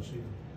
motion.